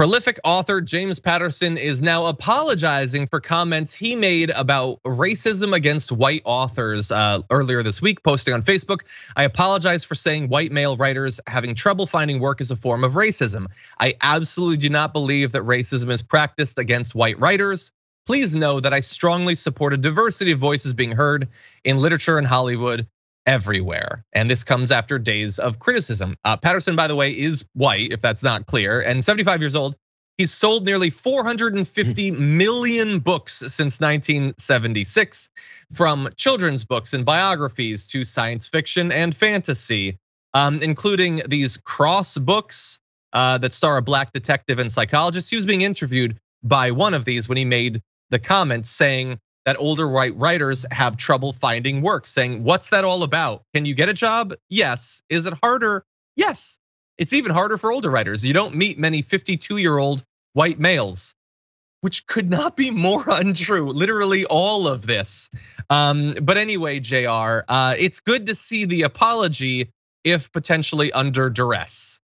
Prolific author James Patterson is now apologizing for comments he made about racism against white authors uh, earlier this week, posting on Facebook. I apologize for saying white male writers having trouble finding work is a form of racism. I absolutely do not believe that racism is practiced against white writers. Please know that I strongly support a diversity of voices being heard in literature and Hollywood everywhere. And this comes after days of criticism. Uh, Patterson, by the way, is white, if that's not clear, and 75 years old. He's sold nearly 450 million books since 1976, from children's books and biographies to science fiction and fantasy, um, including these cross books uh, that star a black detective and psychologist. He was being interviewed by one of these when he made the comments saying, that older white writers have trouble finding work, saying, What's that all about? Can you get a job? Yes. Is it harder? Yes. It's even harder for older writers. You don't meet many 52 year old white males, which could not be more untrue. Literally all of this. Um, but anyway, Jayar, uh, it's good to see the apology if potentially under duress.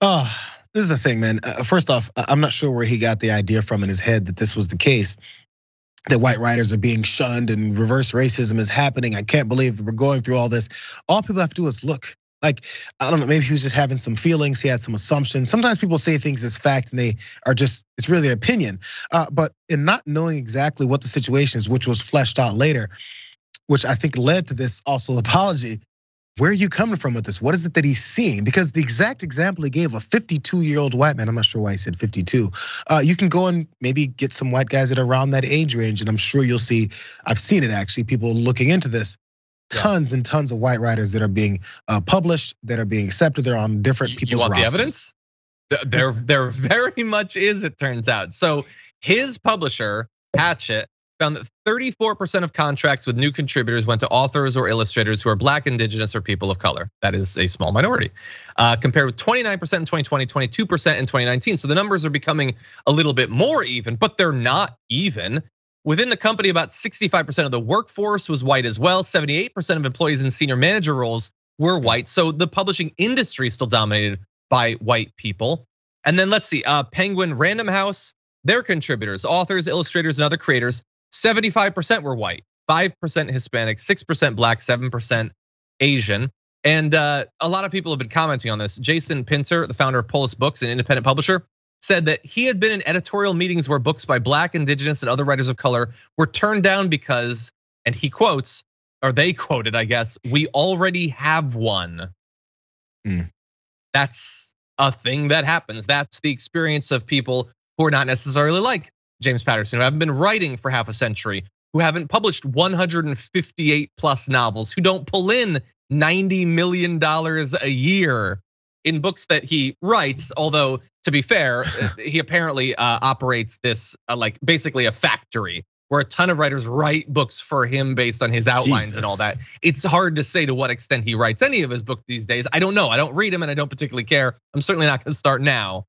Oh, this is the thing, man. Uh, first off, I'm not sure where he got the idea from in his head that this was the case that white writers are being shunned and reverse racism is happening. I can't believe we're going through all this. All people have to do is look. Like, I don't know, maybe he was just having some feelings, he had some assumptions. Sometimes people say things as fact and they are just, it's really their opinion. Uh, but in not knowing exactly what the situation is, which was fleshed out later, which I think led to this also apology, where are you coming from with this? What is it that he's seeing? Because the exact example he gave a 52 year old white man, I'm not sure why he said 52. Uh, you can go and maybe get some white guys that are around that age range, and I'm sure you'll see. I've seen it actually. People looking into this. Tons and tons of white writers that are being uh, published, that are being accepted. They're on different people's. You want rosters. the evidence? There, there very much is. It turns out. So his publisher, Hachette, found that 34% of contracts with new contributors went to authors or illustrators who are black, indigenous, or people of color. That is a small minority, uh, compared with 29% in 2020, 22% in 2019. So the numbers are becoming a little bit more even, but they're not even. Within the company, about 65% of the workforce was white as well. 78% of employees in senior manager roles were white. So the publishing industry is still dominated by white people. And then let's see, uh, Penguin Random House, their contributors, authors, illustrators, and other creators 75% were white, 5% Hispanic, 6% black, 7% Asian. And uh, a lot of people have been commenting on this. Jason Pinter, the founder of Polis Books, an independent publisher, said that he had been in editorial meetings where books by black, indigenous, and other writers of color were turned down because, and he quotes, or they quoted, I guess, we already have one. Mm. That's a thing that happens. That's the experience of people who are not necessarily like James Patterson, who haven't been writing for half a century, who haven't published 158 plus novels, who don't pull in 90 million dollars a year in books that he writes. Although to be fair, he apparently uh, operates this uh, like basically a factory where a ton of writers write books for him based on his outlines Jesus. and all that. It's hard to say to what extent he writes any of his books these days. I don't know. I don't read him and I don't particularly care. I'm certainly not going to start now.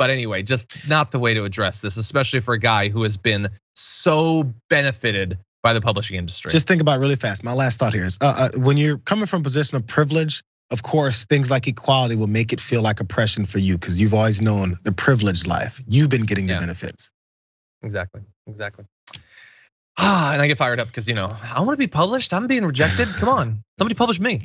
But anyway, just not the way to address this, especially for a guy who has been so benefited by the publishing industry. Just think about really fast. My last thought here is uh, uh, when you're coming from a position of privilege, of course, things like equality will make it feel like oppression for you because you've always known the privileged life. You've been getting the yeah. benefits. Exactly. Exactly. Ah, and I get fired up because you know I want to be published. I'm being rejected. Come on, somebody publish me.